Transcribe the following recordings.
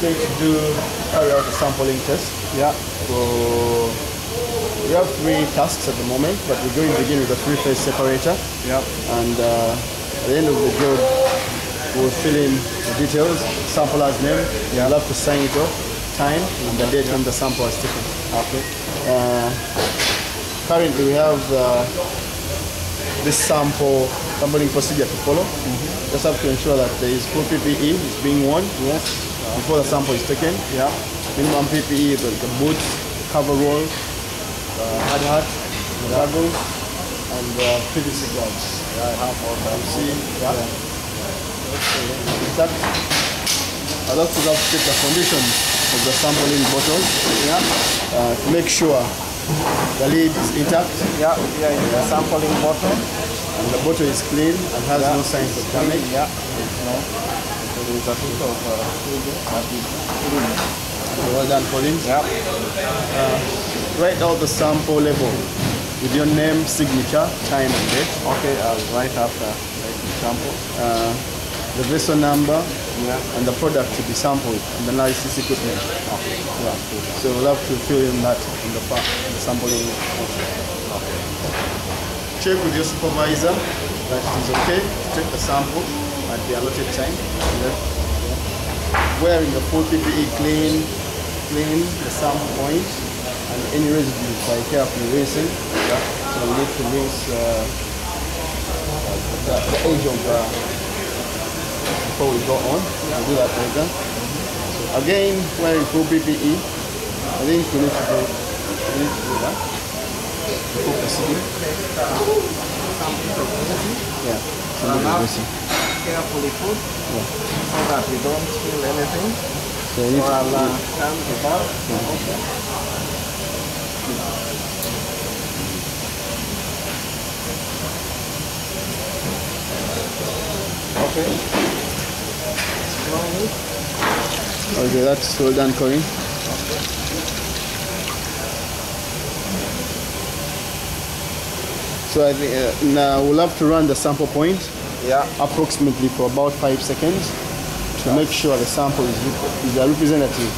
going to do carry out a sampling test. Yeah. So we have three tasks at the moment, but we're going to begin with a three-phase separator. Yeah. And uh, at the end of the job, we'll fill in the details, sampler's name, Yeah. you'll have to sign it off, time, and the date when the sample was taken. Okay. Uh, currently we have uh, this sample sampling procedure to follow. Just have to ensure that there is full PPE is being worn Yes. Before the sample is taken. Yeah. Minimum PPE, the, the boots, coverall, uh, hard hat, goggles, and uh, PVC gloves. Yeah, I have all that. You see? Yeah. Fact, I'd also love to check the condition of the sampling bottle Yeah. uh, to make sure the lid is intact Yeah. Yeah. The sampling bottle. and the bottle is clean and has no signs of damage. Yeah. No. So there is a bit of uh, food that is clean. So well done, Colin. Yeah. Write out the sample label with your name, signature, time, and date. Okay. I'll write after like the sample. Uh, the vessel number Yeah. and the product to be sampled and the analysis equipment. Okay. Yeah. So we'll have to fill in that in the, pa- in the sampling. Check with your supervisor that it is okay to take the sample the allotted time. Wearing the full PPE clean, clean the sample point and any residue by carefully rinsing. So we need to rinse uh, the, the edge of the before we go on. We'll do that later. So again, wearing full PPE. I think we need to do, we need to do that before proceeding. Yeah. somebody now- is missing. Carefully put so that we don't spill anything. So So I'll uh, turn the valve. Okay. Slowly. okay, that's well done, Corinne. So I think uh, now we'll have to run the sample point Yeah. approximately for about five seconds to make sure the sample is, rep- is representative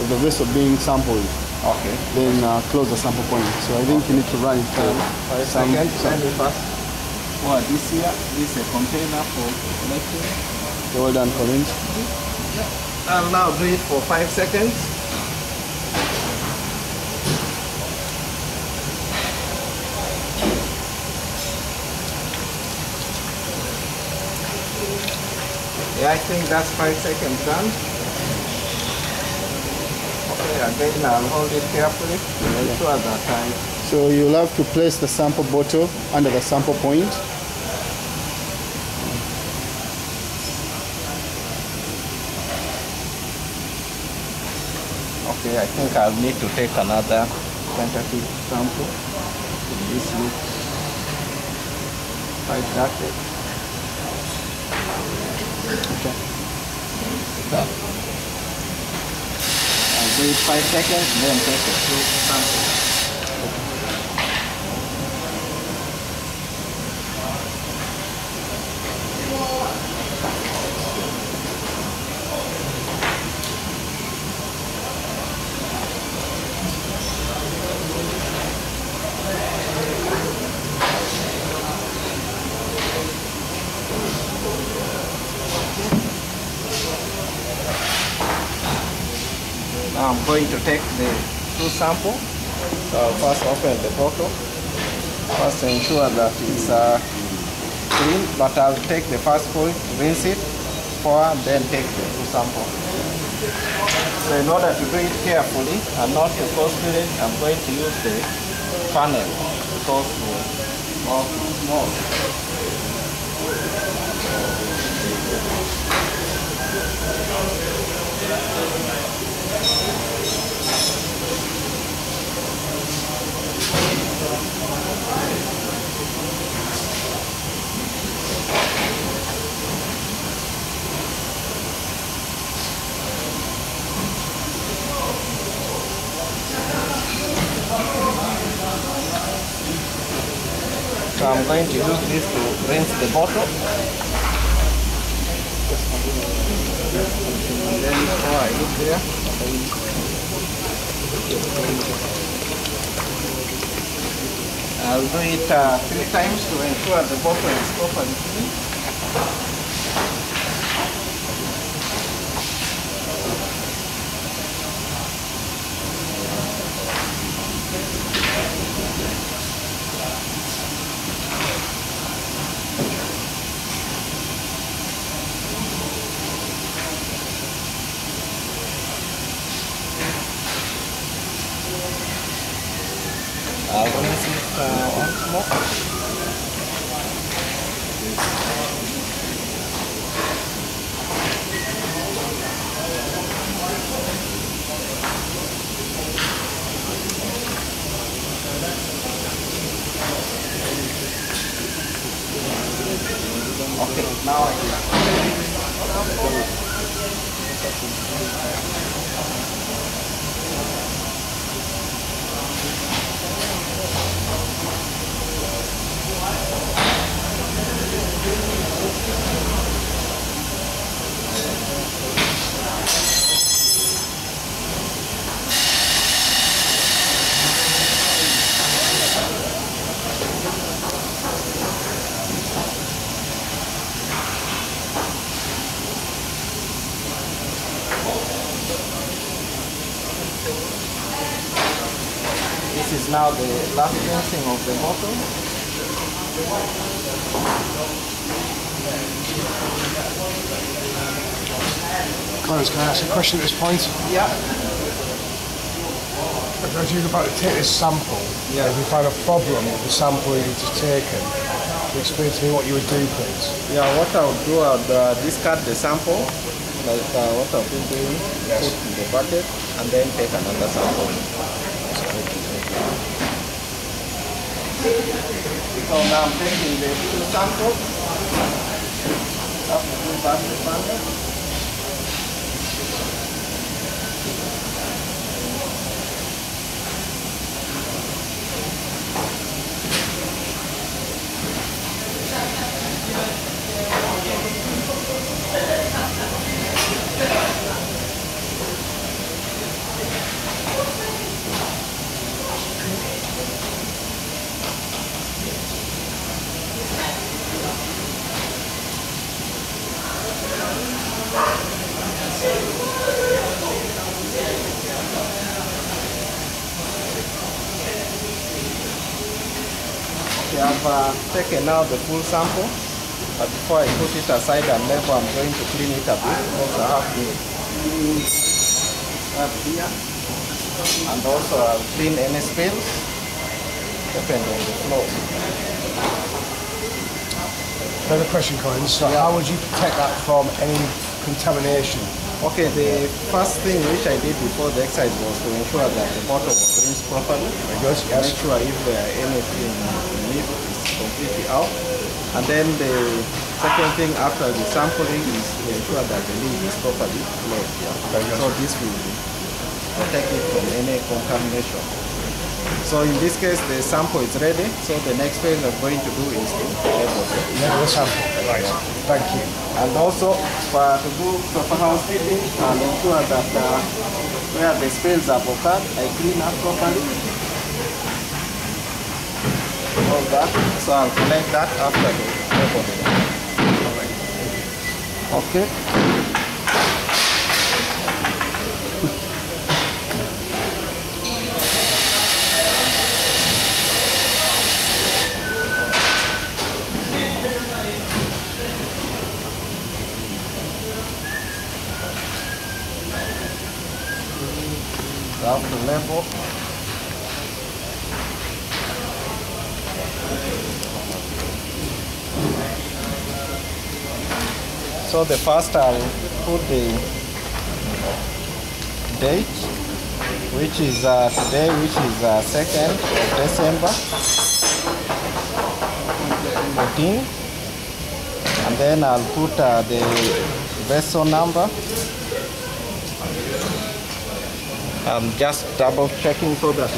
of the vessel being sampled. Okay. Then uh, close the sample point. So I think you need to run it for Five some, seconds. some Let me first. Oh, this here, this is a container for making. well done, Corinne. I'll now do it for five seconds. Yeah, I think that's five seconds done. Okay, again I'll hold it carefully make sure that I So you'll have to place the sample bottle under the sample point. Okay, I think I'll need to take another tentative sample. This looks quite dirty. Okay. I'll wait five seconds, then take a going to take the two sample. So I'll first open the bottle. First ensure that it's uh, clean, but I'll take the first point, rinse it, pour, then take the two sample. So in order to do it carefully and not to cause spilling, I'm going to use the funnel because the mouth So I'm going to use this to rinse the bottle. then pour it there. I'll do it uh, three times to ensure the bottle is properly clean. I'll rinse it uh, once more. Okay, now I This is now the last rinsing of the bottle. Clarence, can I ask a question at this point? Yeah. As you're about to take this sample, Yeah. if you find a problem with the sample you've just taken, explain to me what you would do, please? Yeah, what I would do, I would uh, discard the sample, like uh, what I've been doing, Yes. put in the bucket, and then take another sample. So now I'm taking the two samples. Have to put back the sample. Okay, I've uh, taken now the full sample, but before I put it aside and label, I'm going to clean it a bit because I have the have here, and also I'll clean any spills depending on the floor. Another question, Collins. So Yeah. how would you protect that from any contamination? Okay, the first thing which I did before the exercise was to ensure that the bottle was rinsed properly. Very good, yes. Make sure if there are anything in it is completely out. And then the second thing after the sampling is to ensure that the lid is properly closed. Yeah. So this will protect it from any contamination. So in this case, the sample is ready. So the next thing I'm going to do is to label it. The sample. Right. Thank you. And also for to do proper housekeeping and ensure that uh, where the spills have occurred, I clean up properly. All that. So I'll collect that after the labeling. Okay. So I have So the first I'll put the date, which is uh, today, which is uh, 2nd of December, 14. And then I'll put uh, the vessel number. I'm just double checking so that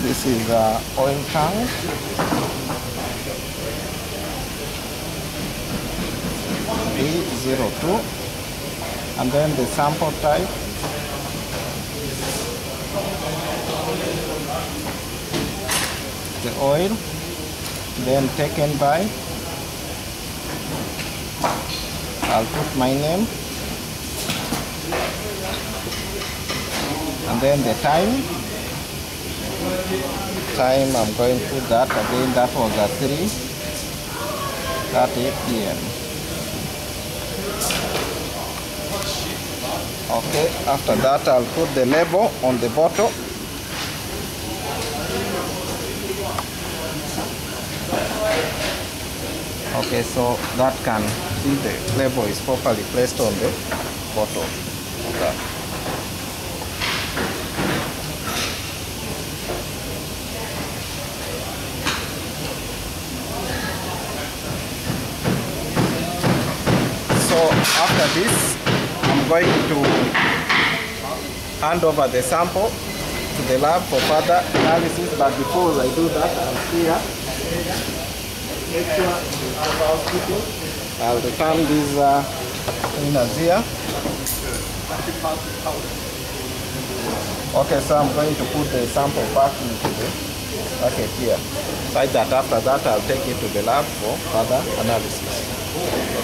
This is uh, oil tank. B02 and then the sample type. The oil then taken by I'll put my name. And then the time. Time I'm going to that again. That was at 3 30 p.m. Okay, after that I'll put the label on the bottle. Okay, so that can see the label is properly placed on the bottle. So after this, I'm going to hand over the sample to the lab for further analysis. But before I do that, I'll clear. Make sure it's housekeeping. I'll return these uh, cleaners here. Okay, so I'm going to put the sample back into the bucket here. Like that, after that, I'll take it to the lab for further analysis.